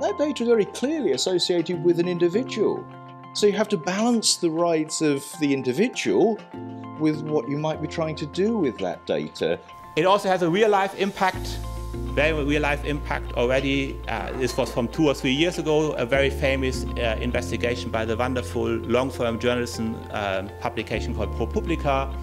That data is very clearly associated with an individual. So you have to balance the rights of the individual with what you might be trying to do with that data. It also has a real life impact, very real life impact already. Uh, this was from two or three years ago, a very famous uh, investigation by the wonderful long form journalism uh, publication called ProPublica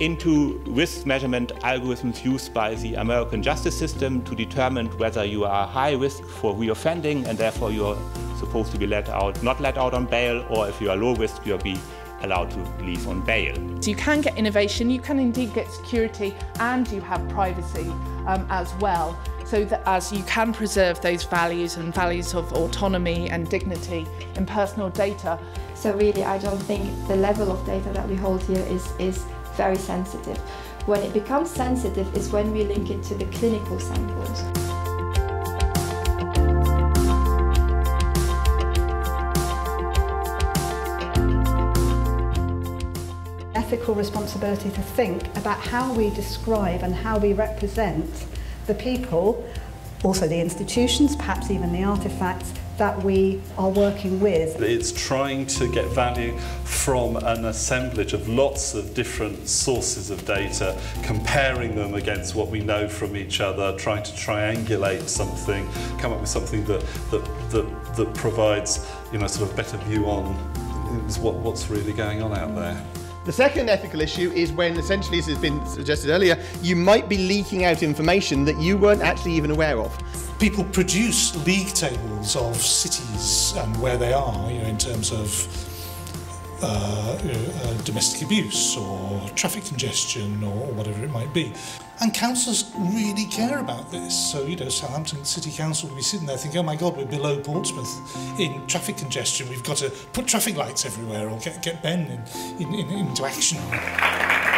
into risk measurement algorithms used by the American justice system to determine whether you are high risk for reoffending and therefore you're supposed to be let out, not let out on bail, or if you are low risk, you'll be allowed to leave on bail. So you can get innovation, you can indeed get security, and you have privacy um, as well. So that as you can preserve those values and values of autonomy and dignity in personal data. So really, I don't think the level of data that we hold here is is very sensitive. When it becomes sensitive is when we link it to the clinical samples. Ethical responsibility to think about how we describe and how we represent the people, also the institutions, perhaps even the artefacts that we are working with. It's trying to get value from an assemblage of lots of different sources of data, comparing them against what we know from each other, trying to triangulate something, come up with something that, that, that, that provides you know, sort of better view on what, what's really going on out there. The second ethical issue is when, essentially, as has been suggested earlier, you might be leaking out information that you weren't actually even aware of. People produce league tables of cities and where they are, you know, in terms of uh, uh, domestic abuse or traffic congestion or whatever it might be. And councils really care about this. So, you know, Southampton City Council will be sitting there thinking, oh my God, we're below Portsmouth in traffic congestion. We've got to put traffic lights everywhere or get, get Ben in, in, in, into action.